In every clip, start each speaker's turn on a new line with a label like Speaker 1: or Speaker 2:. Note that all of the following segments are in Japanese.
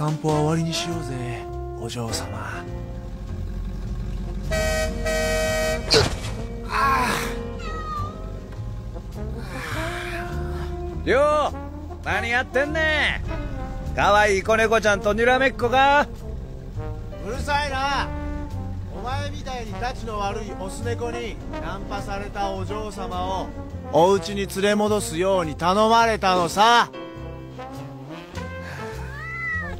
Speaker 1: 散歩は終わりにしようぜお嬢様。
Speaker 2: りょう何やってんねん。かわいい子猫ちゃんとにらめっこか。
Speaker 1: うるさいな。お前みたいにたちの悪いオス猫にナンパされたお嬢様をお家に連れ戻すように頼まれたのさ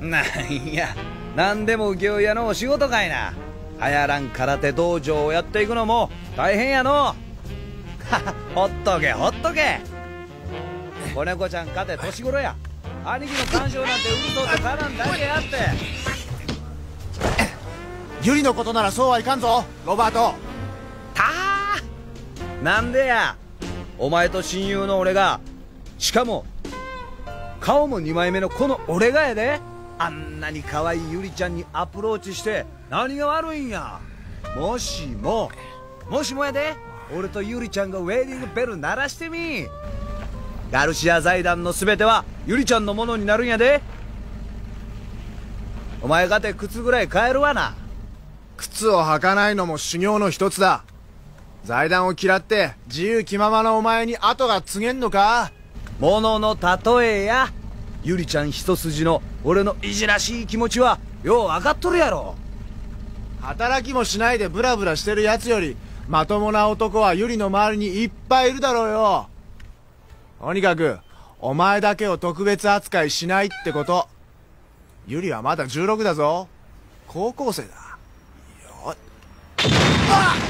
Speaker 2: なんや何でも請負屋のお仕事かいな。流行らん空手道場をやっていくのも大変やの。ほっとけほっとけ。子猫ちゃんかて年頃や。兄貴の干渉なんてうるそうとかなんだけやって。
Speaker 1: ユリのことならそうはいかんぞロバート。
Speaker 2: たー。なんでや。お前と親友の俺がしかも顔も2枚目のこの俺がやであんなに可愛いゆりちゃんにアプローチして何が悪いんや？もしも。もしもやで俺とゆりちゃんがウェディングベル鳴らしてみ。ガルシア財団の全てはゆりちゃんのものになるんやで。お前かて靴ぐらい買えるわな。
Speaker 1: 靴を履かないのも修行の一つだ。財団を嫌って自由気ままなお前に後が告げんのか？
Speaker 2: ものの例えやゆりちゃん一筋の俺のいじらしい気持ちはよう分かっとるやろ。
Speaker 1: 働きもしないでブラブラしてる奴よりまともな男はユリの周りにいっぱいいるだろうよ。とにかくお前だけを特別扱いしないってこと。ユリはまだ16だぞ。高校生だ。よっ。あっ！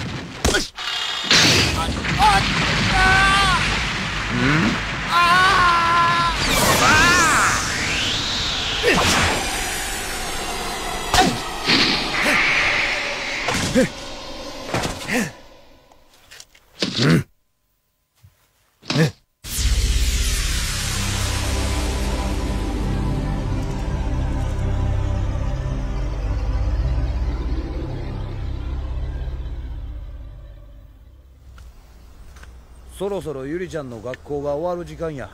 Speaker 2: ろそろゆりちゃんの学校が終わる時間や。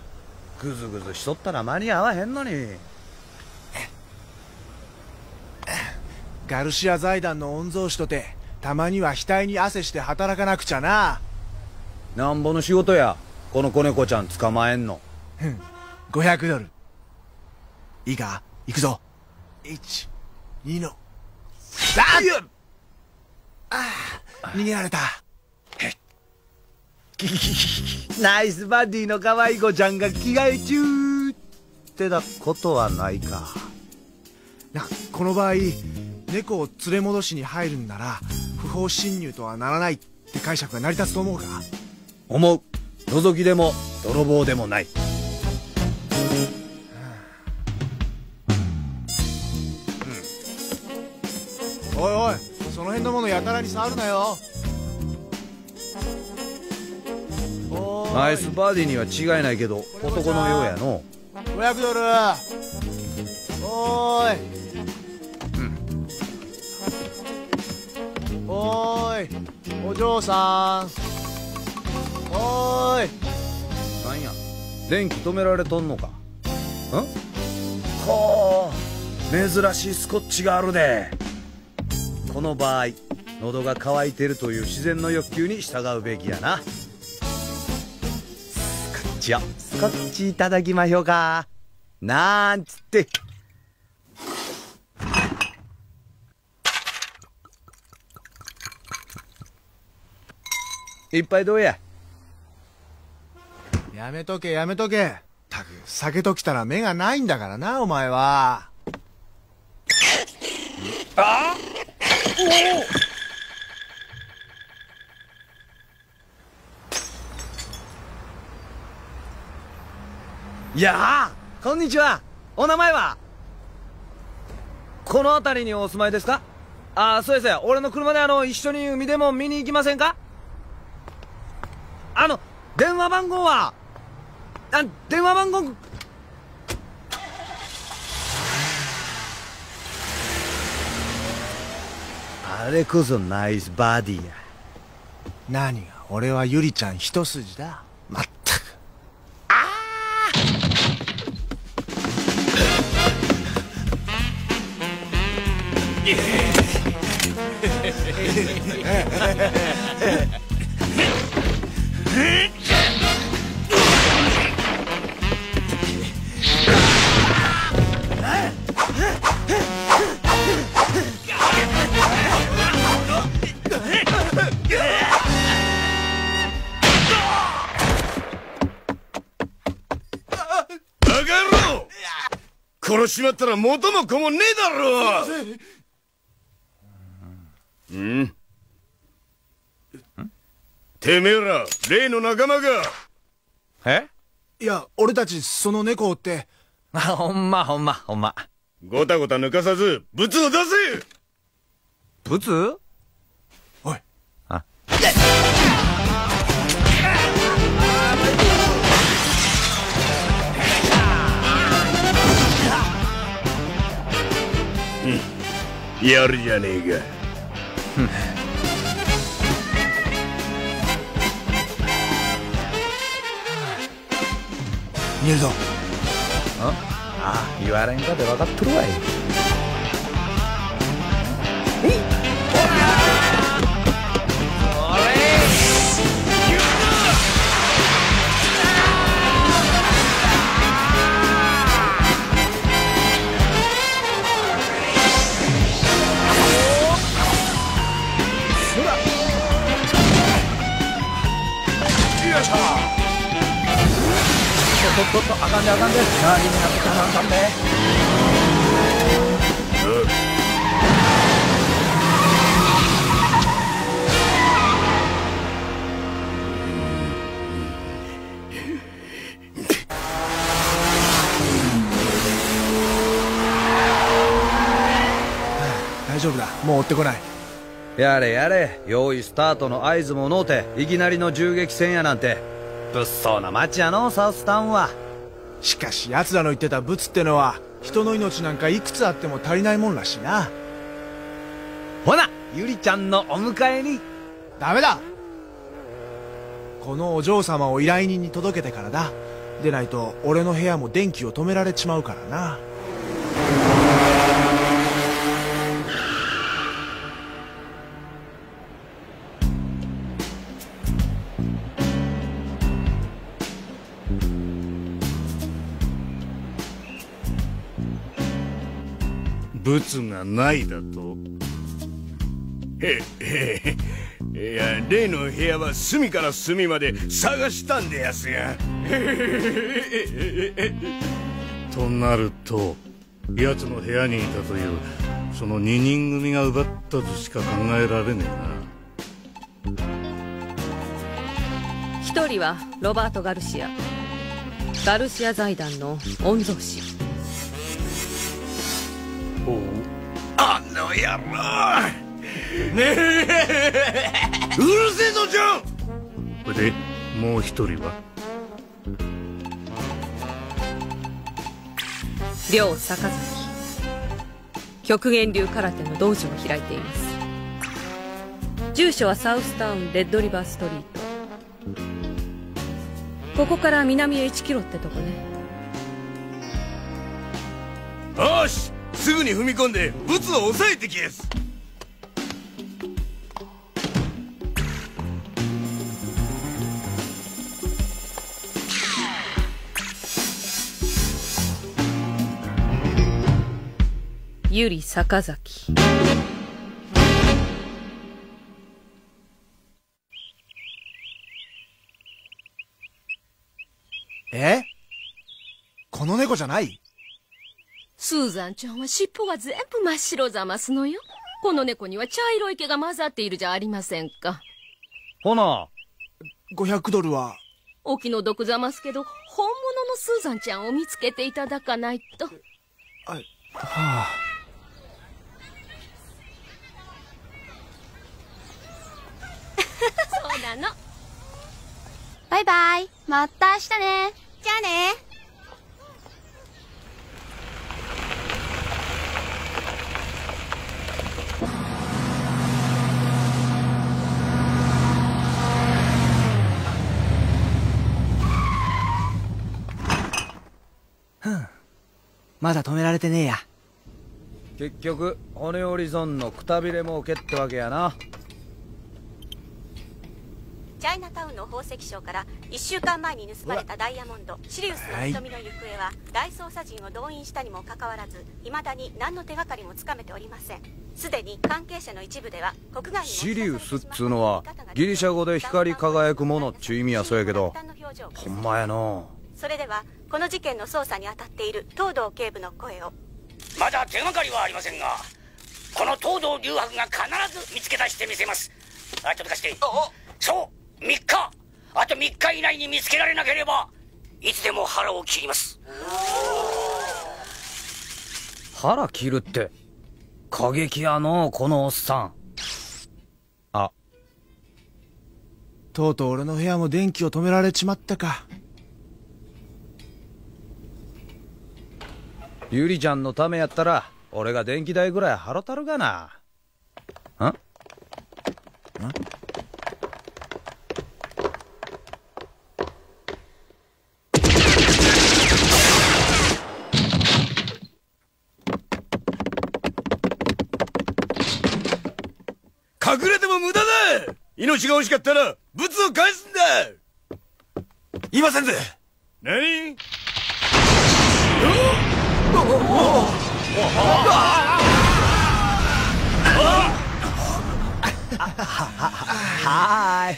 Speaker 2: ぐずぐずしとったら間に合わへんのに。
Speaker 1: ガルシア財団の御曹司とてたまには額に汗して働かなくちゃな。
Speaker 2: なんぼの仕事や。この子猫ちゃん捕まえんの。
Speaker 1: ふん。500ドル。いいか？行くぞ。12の。3ああ逃げられた
Speaker 2: ナイスバディの可愛い子ちゃんが着替え中ってなことはないか。
Speaker 1: なこの場合猫を連れ戻しに入るんなら不法侵入とはならないって解釈が成り立つと思うか？
Speaker 2: 思う。覗きでも泥棒でもない。
Speaker 1: おいおいその辺のものやたらに触るなよ
Speaker 2: ナイスバディには違いないけど男のようやの。
Speaker 1: 500ドル。おーい、おーい。お嬢さん。おーい。
Speaker 2: なんや。電気止められとんのか。ん？ほう。珍しいスコッチがあるで。この場合喉が渇いてるという自然の欲求に従うべきやなスコッチをスコッチいただきましょうか。なんつって。一杯どうや？
Speaker 1: やめとけやめとけ。たく酒ときたら目がないんだからなお前は
Speaker 2: いやあこんにちは。お名前は？この辺りにお住まいですか？ああそうです。俺の車であの一緒に海でも見に行きませんか？あの電話番号は？あ電話番号？あれこそナイスバディや。
Speaker 1: 何が？俺はユリちゃん一筋だ。
Speaker 3: しまったら元も子もねえだろう。ん。てめえら例の仲間が。
Speaker 2: え？
Speaker 1: いや俺たちその猫を追って。
Speaker 2: あほんまほんまほんま。
Speaker 3: ごたごた抜かさずブツを出せ！
Speaker 2: ブツ？
Speaker 1: おい。
Speaker 2: あ。
Speaker 3: やるじゃねえか
Speaker 1: 見えるぞ
Speaker 2: ああ言われんかで分であかんで何になってたらあかんで
Speaker 1: 大丈夫だ。もう追ってこない。
Speaker 2: やれやれ。用意スタートの合図ものうていきなりの銃撃戦やなんて。物騒な街やのサウスタウンは。
Speaker 1: しかし奴らの言ってたブツってのは人の命なんかいくつあっても足りないもんらしいな。
Speaker 2: ほなゆりちゃんのお迎えに。
Speaker 1: ダメだ。このお嬢様を依頼人に届けてからだ。でないと俺の部屋も電気を止められちまうからな
Speaker 3: ブツがないだと。へへへ。いや例の部屋は隅から隅まで探したんでやすが となると奴の部屋にいたというその二人組が奪ったとしか考えられねえな。
Speaker 4: 一人はロバート・ガルシア。ガルシア財団の御曹司。
Speaker 3: あの野郎ねえ。うるせえぞジョン。でもう一人は。
Speaker 4: 両坂崎。極限流空手の道場を開いています。住所はサウスタウンレッドリバーストリート。ここから南へ1キロってとこね。
Speaker 3: よし。すぐに踏み込んでブツを抑えてきやす。
Speaker 4: ゆり坂崎。
Speaker 1: え？この猫じゃない？
Speaker 5: スーザンちゃんは尻尾が全部真っ白ざますのよ。この猫には茶色い毛が混ざっているじゃありませんか。
Speaker 2: ほな
Speaker 1: 500ドルは
Speaker 5: お気の毒ざますけど、本物のスーザンちゃんを見つけていただかないと。
Speaker 1: あはあ
Speaker 5: そうなの。
Speaker 6: バイバイ。また明日ね。じゃあね。
Speaker 7: まだ止められてねえや。
Speaker 2: 結局骨折り損のくたびれ儲けってわけやな。
Speaker 8: チャイナタウンの宝石商から1週間前に盗まれたダイヤモンドシリウスの瞳の行方は大捜査陣を動員したにもかかわらず未だに何の手がかりもつかめておりません。すでに関係者の一部では国外にも
Speaker 2: シリウスっつうのはギリシャ語で光り輝くものっちゅう意味やそうやけど。ほんまやの
Speaker 8: それではこの事件の捜査に当たっている東堂警部の声を。
Speaker 9: まだ手がかりはありませんがこの東堂留学が必ず見つけ出してみせます。あちょっと貸して。そう3日。あと3日以内に見つけられなければいつでも腹を切ります。
Speaker 2: 腹切るって過激やのこのおっさん。あ。
Speaker 1: とうとう俺の部屋も電気を止められちまったか
Speaker 2: ゆりちゃんのためやったら俺が電気代ぐらい払たるがな。んん
Speaker 10: 隠れても無駄だ。命が欲しかったら物を返すんだ。
Speaker 1: いませんぜ。
Speaker 10: 何？
Speaker 2: はーい。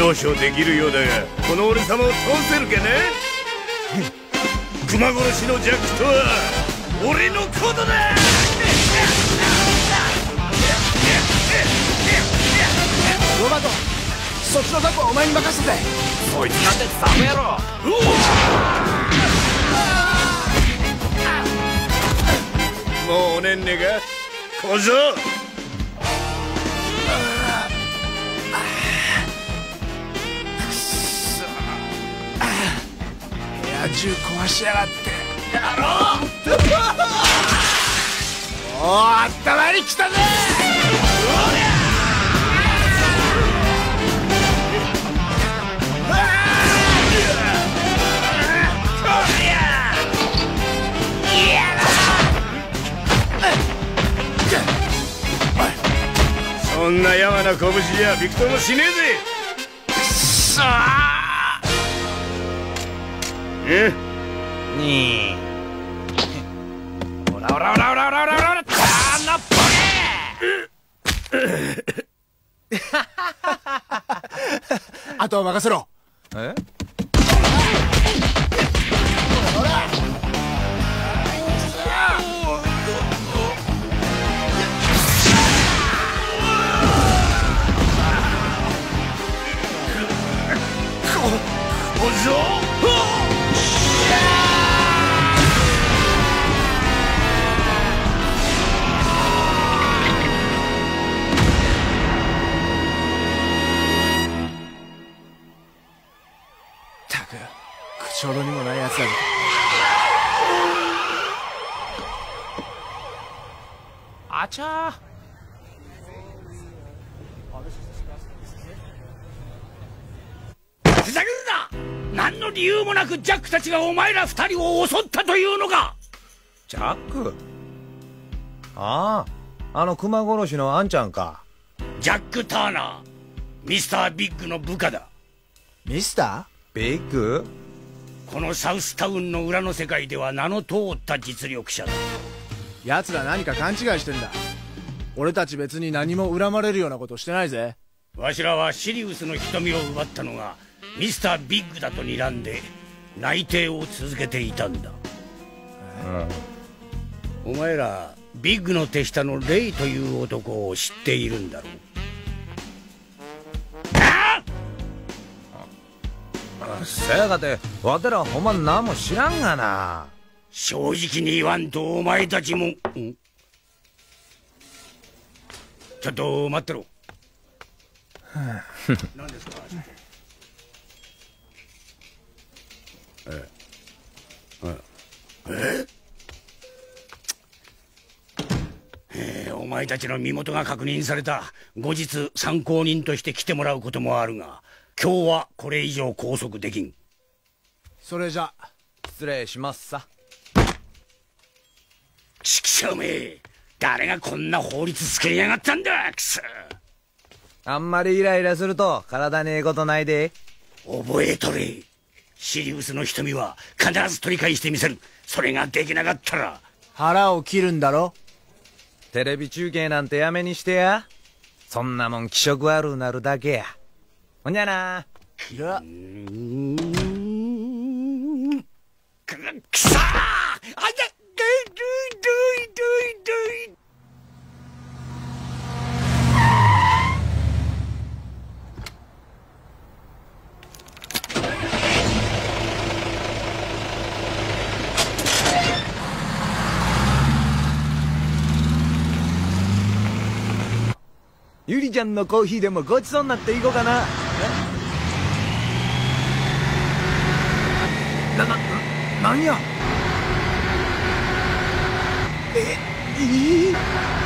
Speaker 10: 少々できるようだがこの俺様を通せるかな？熊殺しのジャックとは俺のことだ！
Speaker 1: ロバートそっちのはお前に任せて。
Speaker 2: そいつなんてサブ野郎
Speaker 10: もうおねんねが小僧
Speaker 1: 部屋中壊しやがって。やろう。おおあったまり来たぜ。
Speaker 10: そんなやわな拳じゃびくともしねえぜ。うん
Speaker 2: に
Speaker 1: オラオラオラオラオラオラオラターナポあとは任せろ
Speaker 2: え
Speaker 1: 口ほどにもないやつだぞあちゃ
Speaker 9: ふざけるな。何の理由もなくジャックたちがお前ら二人を襲ったというのか。
Speaker 2: ジャック？あああの熊殺しのあんちゃんか。
Speaker 9: ジャック・ターナー。ミスター・ビッグの部下だ。
Speaker 1: ミスタ
Speaker 2: ビッグ？
Speaker 9: このサウスタウンの裏の世界では名の通った実力者だ。
Speaker 1: ー奴ら何か勘違いしてんだ。俺たち別に何も恨まれるようなことしてないぜ。
Speaker 9: わしらはシリウスの瞳を奪ったのがミスター・ビッグだと睨んで内偵を続けていたんだ、お前らビッグの手下のレイという男を知っているんだろう
Speaker 2: せやがてわてらほんま何も知らんがな。
Speaker 9: 正直に言わんとお前たちも。ん。ちょっと待ってろ。何ですか？ええ。ええ。ええお前たちの身元が確認された後日参考人として来てもらうこともあるが今日はこれ以上拘束できん。
Speaker 1: それじゃ
Speaker 2: 失礼しますさ。
Speaker 9: ちくしょうめ誰がこんな法律つけやがったんだくそ
Speaker 2: あんまりイライラすると体にええことないで。
Speaker 9: 覚えとれ。シリウスの瞳は必ず取り返してみせる。それができなかったら。
Speaker 1: 腹を切るんだろ。
Speaker 2: テレビ中継なんてやめにしてや。そんなもん気色悪うなるだけやほんじゃな。
Speaker 9: くくさーあいやドゥドゥドゥドゥ
Speaker 2: ゆりちゃんのコーヒーでもごちそうになっていこうかなな、な、何や？え、え
Speaker 1: ー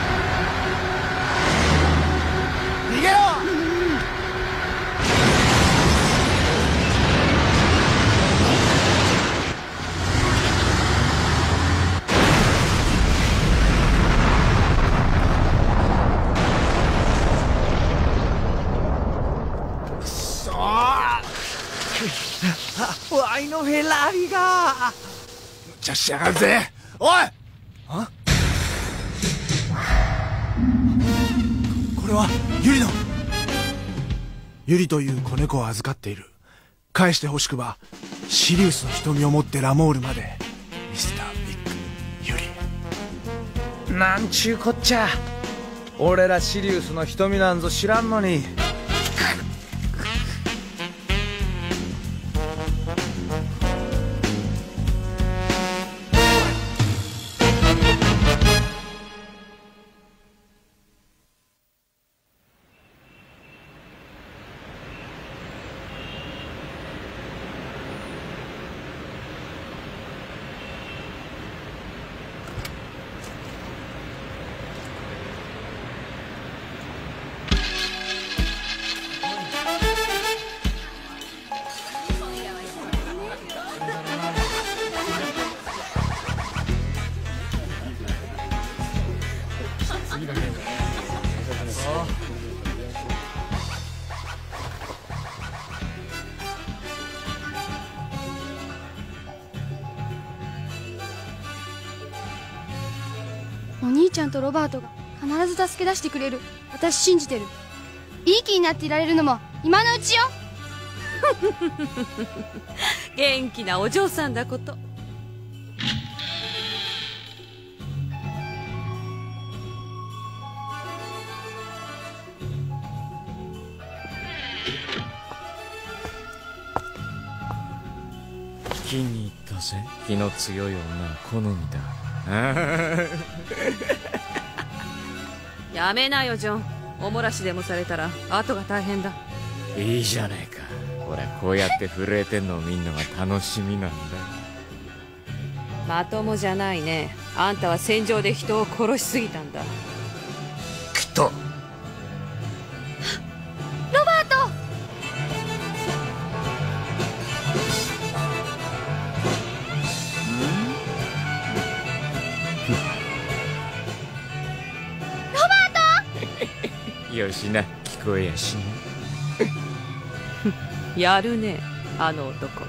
Speaker 2: のフェラーリが。
Speaker 1: 無茶しやがるぜ。おい！あ？これはユリの。ユリという子猫を預かっている。返してほしくばシリウスの瞳を持ってラモールまで。ミスタービッグユリ。
Speaker 2: なんちゅうこっちゃ。俺らシリウスの瞳なんぞ知らんのに
Speaker 6: ゃんとロバートが必ず助け出してくれる。私信じてる。いい気になっていられるのも今のうちよ。
Speaker 4: 元気なお嬢さんだこと。
Speaker 11: 気に入ったぜ。気の強い女は好みだ
Speaker 4: やめなよジョン。おもらしでもされたら後が大変だ。
Speaker 11: いいじゃねえか。俺はこうやって震えてんのを見んのが楽しみなんだ。
Speaker 4: まともじゃないね。あんたは戦場で人を殺しすぎたんだ。
Speaker 10: きっと
Speaker 11: よしな聞こえやし。な
Speaker 4: やるねあの男。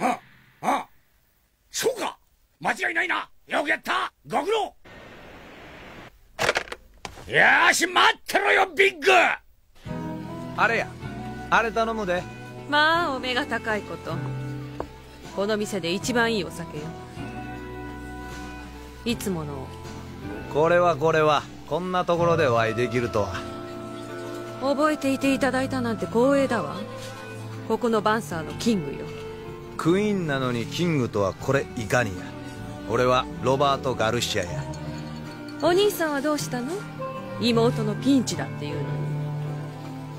Speaker 9: ああそうか。間違いないな。よくやった。ご苦労。よーし待ってろよビッグ。
Speaker 2: あれやあれ頼むで。
Speaker 4: まあお目が高いことこの店で一番いいお酒よ。いつもの。を
Speaker 2: これはこれはこんなところでお会いできるとは。
Speaker 4: 覚えていていただいたなんて光栄だわ。ここのバンサーのキングよ。
Speaker 2: クイーンなのにキングとはこれいかにや。俺はロバート・ガルシアや。
Speaker 4: お兄さんはどうしたの？妹のピンチだっていうのに。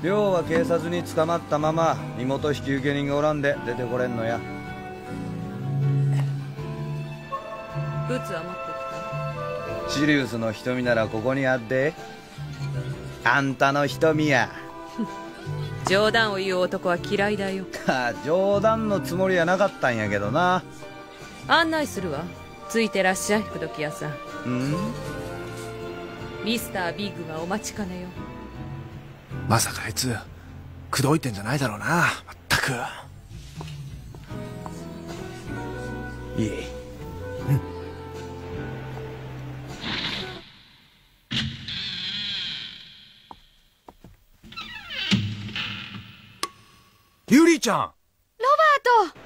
Speaker 2: 亮は警察に捕まったまま身元引受人がおらんで出てこれんのや
Speaker 4: ブツは持って
Speaker 2: シリウスの瞳ならここにあってあんたの瞳や。
Speaker 4: き た冗談を言う男は嫌いだよ。
Speaker 2: 冗談のつもりはなかったんやけどな。
Speaker 4: 案内するわ。ついてらっしゃい口説き屋さん。
Speaker 2: うん？
Speaker 4: ミスタービッグがお待ちかねよ。
Speaker 1: まさかあいつ口説いてんじゃないだろうなまったく。いいユリちゃん。
Speaker 6: ロバート。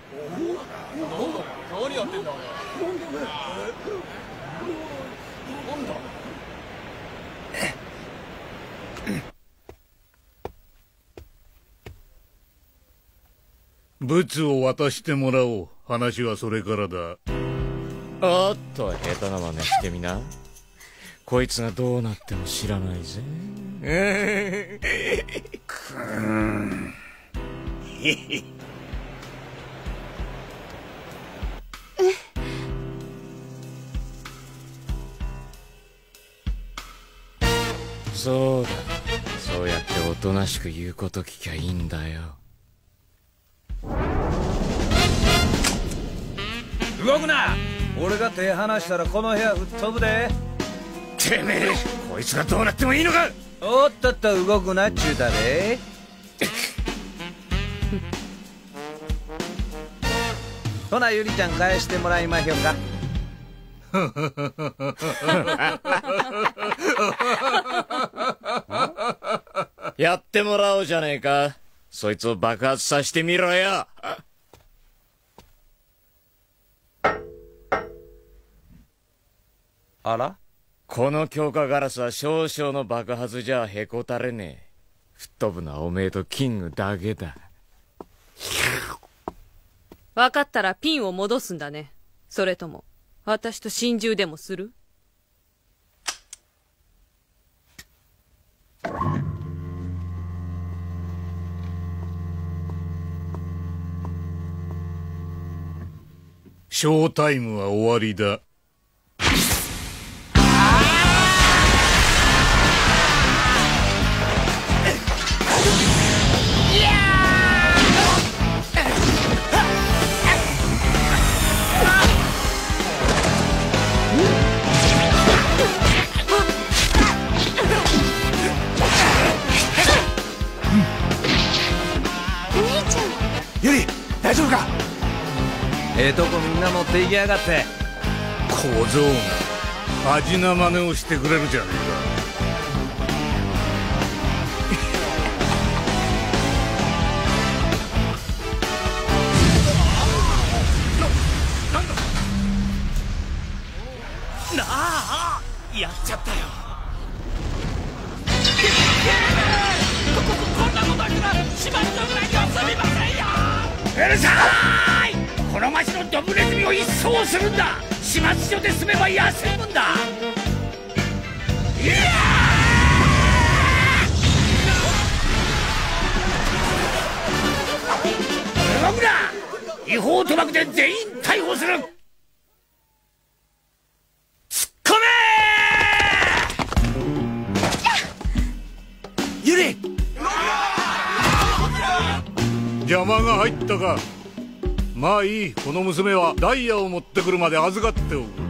Speaker 1: 何やってんだ？
Speaker 10: ブツを渡してもらおう話はそれからだ？
Speaker 11: おっと下手な真似してみなこいつがどうなっても知らないぜ
Speaker 10: くん
Speaker 11: そうだ。そうやっておとなしく言うこと聞きゃいいんだよ。
Speaker 2: 動くな！俺が手離したらこの部屋吹っ飛ぶで。
Speaker 10: てめえこいつがどうなってもいいのか！
Speaker 2: おっとっと動くなっちゅうたでほなゆりちゃん返してもらいまひょうか。
Speaker 11: やってもらおうじゃねえか。そいつを爆発させてみろよ。
Speaker 2: あら？
Speaker 11: この強化ガラスは少々の爆発じゃへこたれねえ。吹っ飛ぶのはおめえとキングだけだ
Speaker 4: 分かったらピンを戻すんだね。それとも私と心中でもする？
Speaker 10: ショータイムは終わりだ。
Speaker 1: か。
Speaker 2: ええとこみんな持っていきやがって。
Speaker 10: 小僧が恥な真似をしてくれるじゃね
Speaker 9: なこの
Speaker 10: 娘はダイヤを持ってくるまで預かっておく。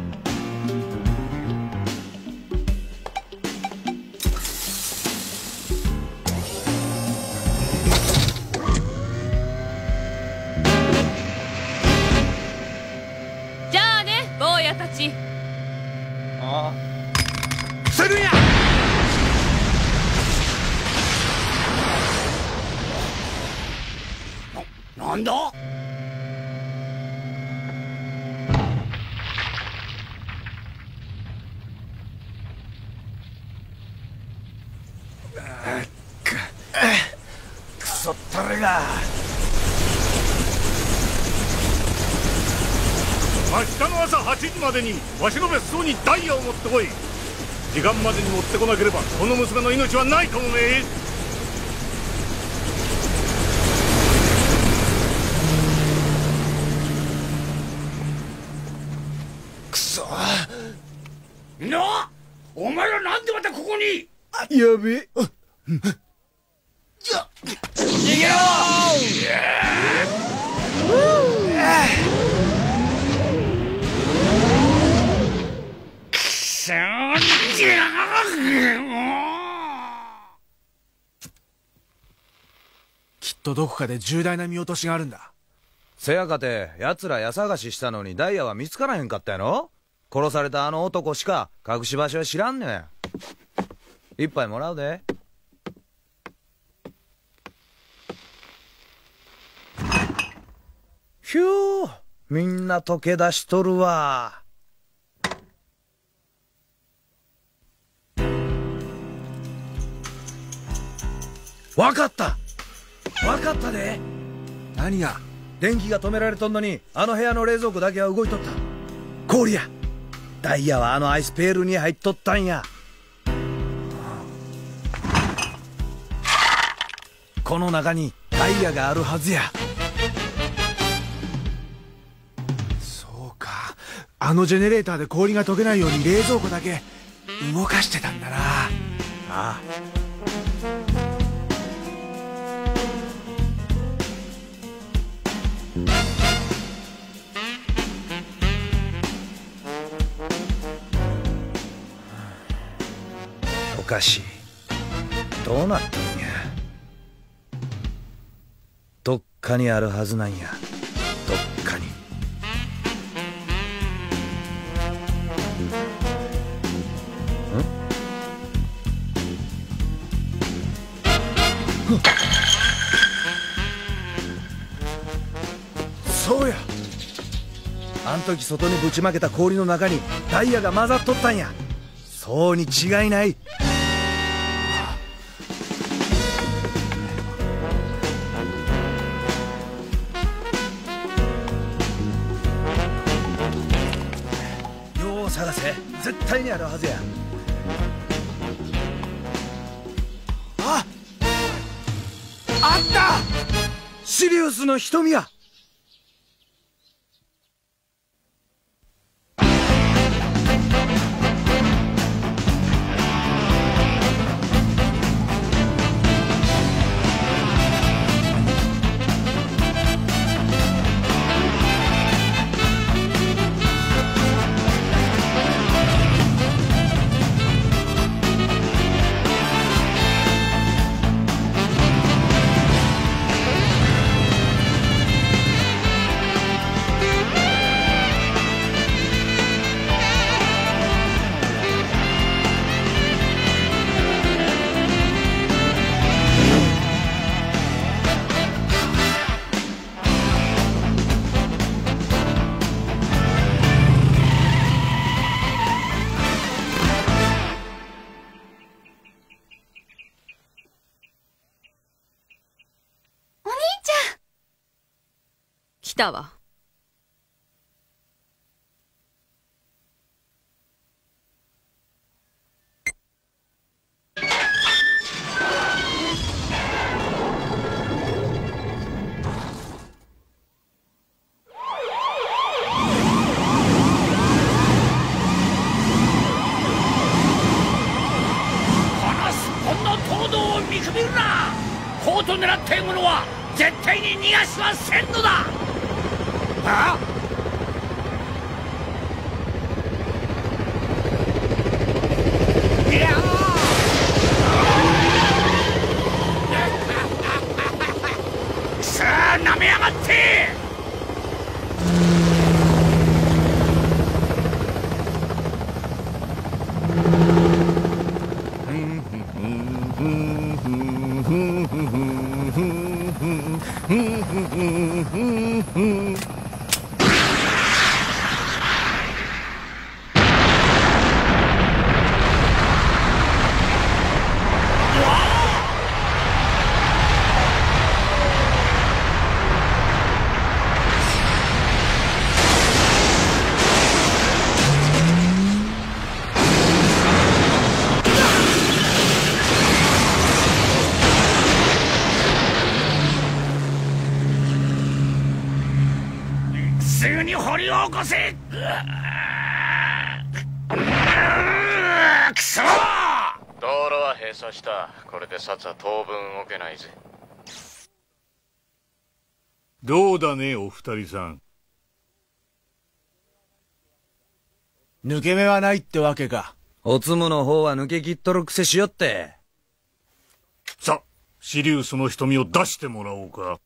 Speaker 10: 明日の朝8時までにわしの別荘にダイヤを持ってこい。時間までに持ってこなければこの娘の命はないともね。
Speaker 1: くそ。
Speaker 9: なお前らなんでまたここに？
Speaker 2: やべえ。
Speaker 10: 逃げろ！
Speaker 1: きっとどこかで重大な見落としがあるんだ。
Speaker 2: せやかて奴ら家探ししたのにダイヤは見つからへんかったやろ？殺されたあの男しか隠し場所は知らんねん一杯もらうで。ひゅーみんな溶け出しとるわ。わかった。わかったで。
Speaker 1: 何が？
Speaker 2: 電気が止められとんのにあの部屋の冷蔵庫だけは動いとった。氷や。ダイヤはあのアイスペールに入っとったんや。この中にダイヤがあるはずや。
Speaker 1: そうか。あのジェネレーターで氷が溶けないように冷蔵庫だけ動かしてたんだな。
Speaker 2: ああどうなったんや。どっかにあるはずなんや。どっかに。そうや。あん時外にぶちまけた氷の中にダイヤが混ざっとったんや。そうに違いない。の瞳や
Speaker 4: 来たわ
Speaker 9: すは
Speaker 11: 当分動けないぜ。
Speaker 10: どうだねお二人さん。
Speaker 1: 抜け目はないってわけか。
Speaker 2: おつむの方は抜け切っとるくせしよって。
Speaker 10: さシリウスの瞳を出してもらおうか。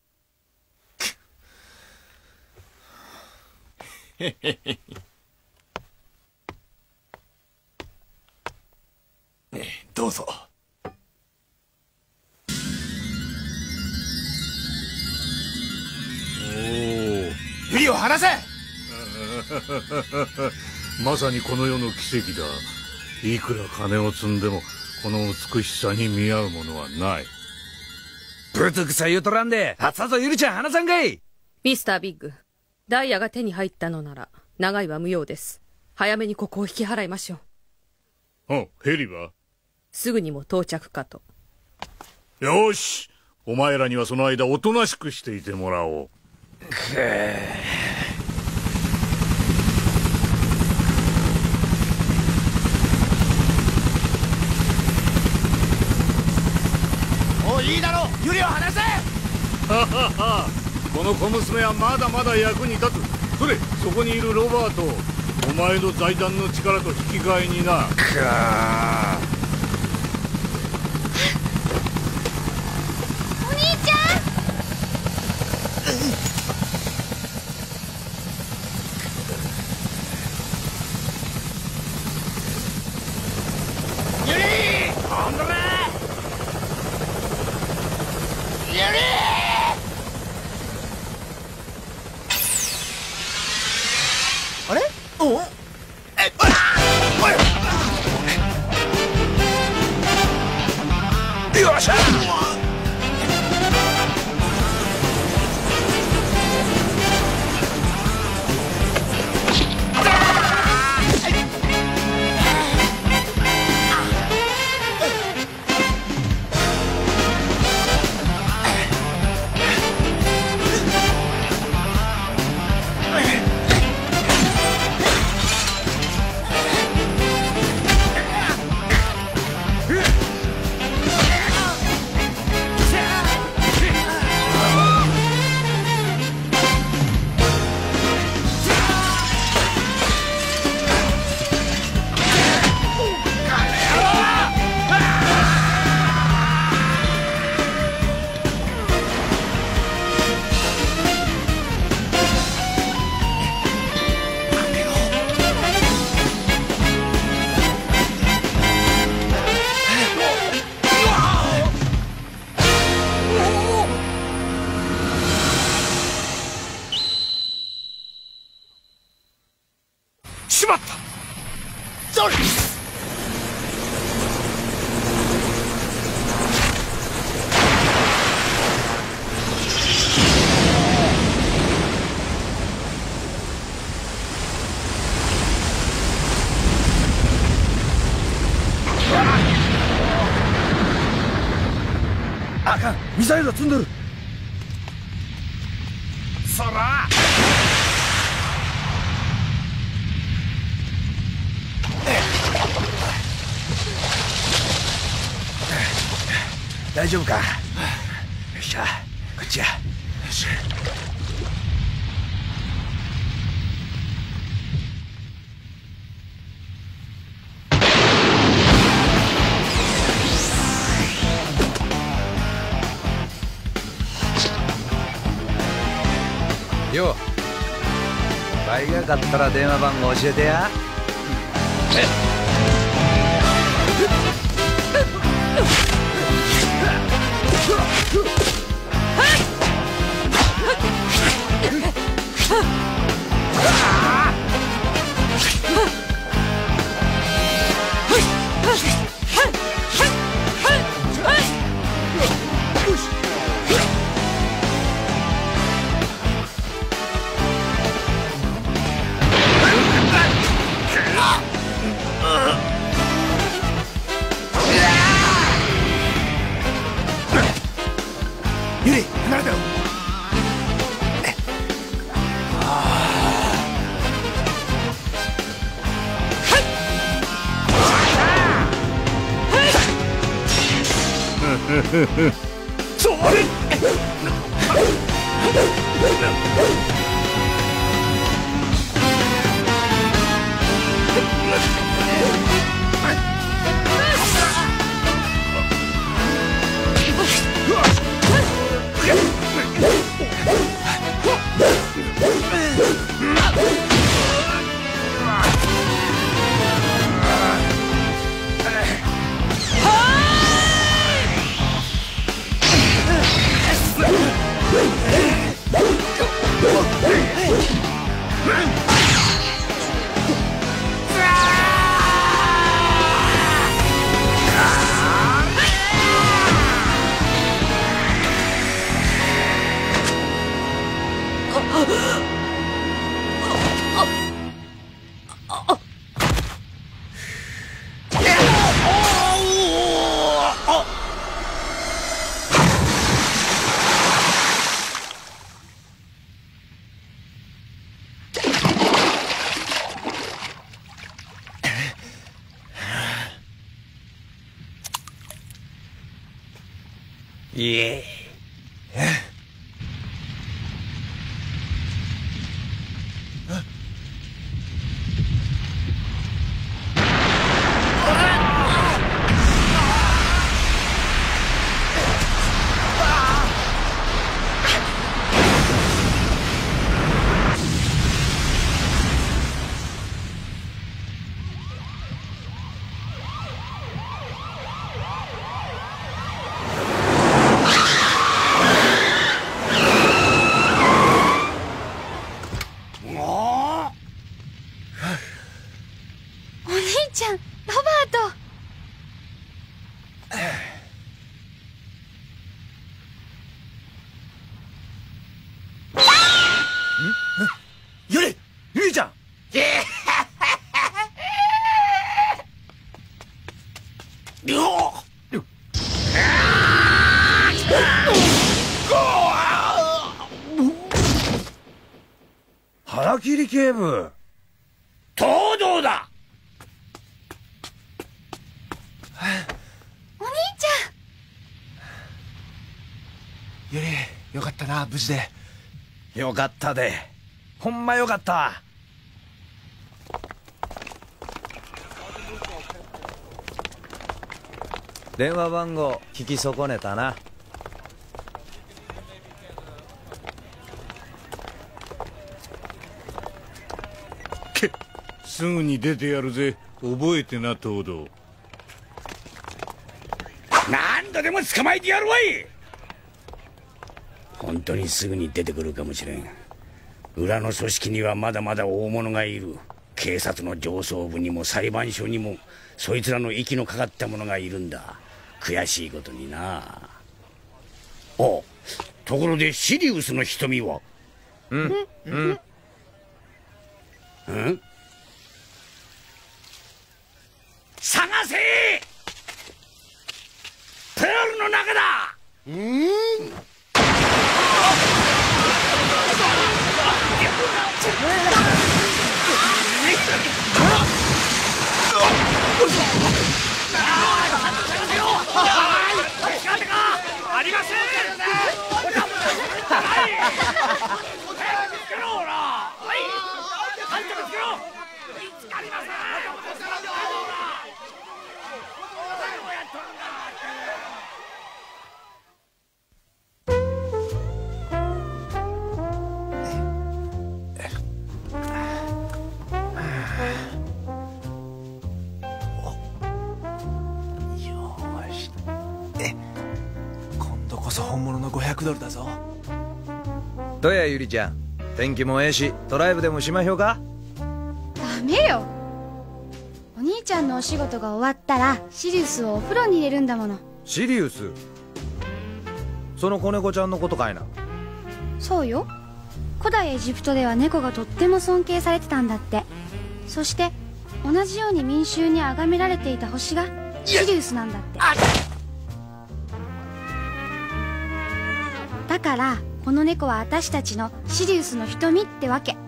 Speaker 1: へへへどうぞ
Speaker 10: お
Speaker 1: ユリを離せ！
Speaker 10: お まさにこの世の奇跡だ。いくら金を積んでもこの美しさに見合うものはない。
Speaker 2: ぶつくさ言うとらんであっさとゆりちゃん話さんかい！
Speaker 4: ミスタービッグダイヤが手に入ったのなら長いは無用です。早めにここを引き払いましょう。
Speaker 10: おヘリは？
Speaker 4: すぐにも到着かと。
Speaker 10: よし！お前らにはその間おとなしくしていてもらおう
Speaker 1: いいだろ。うユリを離せ。
Speaker 10: はははこの小娘はまだまだ役に立つ。それそこにいるロバートお前の財団の力と引き換えにな。
Speaker 6: お兄ちゃん
Speaker 2: イ積んどる。
Speaker 1: そら。
Speaker 2: 大丈夫か？よっしゃこっちや。よ場合がかったら電話番号教えてや。
Speaker 10: そ
Speaker 1: Ha ha ha. 無事で。
Speaker 2: よかったで。ほんまよかった。電話番号聞き損ねたな。
Speaker 10: けすぐに出てやるぜ。覚えてな東堂。
Speaker 9: 何度でも捕まえてやるわい本当にすぐに出てくるかもしれん。裏の組織にはまだまだ大物がいる。警察の上層部にも裁判所にもそいつらの息のかかった者がいるんだ。悔しいことにな。おところでシリウスの瞳は？
Speaker 2: うん。うん。
Speaker 9: うん。探せ！プールの中だ！うん
Speaker 12: 見つかりませ
Speaker 1: ん！そ本物の500ドルだぞ。
Speaker 2: どやゆりちゃん天気もええしドライブでもしまひょうか？
Speaker 6: ダメよ。お兄ちゃんのお仕事が終わったらシリウスをお風呂に入れるんだもの。
Speaker 2: シリウス？その子猫ちゃんのことかいな。
Speaker 6: そうよ。古代エジプトでは猫がとっても尊敬されてたんだって。そして同じように民衆に崇められていた星がシリウスなんだってだからこの猫は私たちのシリウスの瞳ってわけ。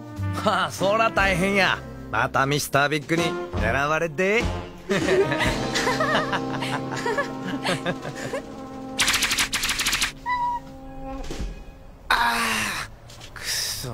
Speaker 2: はあそら大変や。またミスタービッグに狙われて。
Speaker 12: ああくそ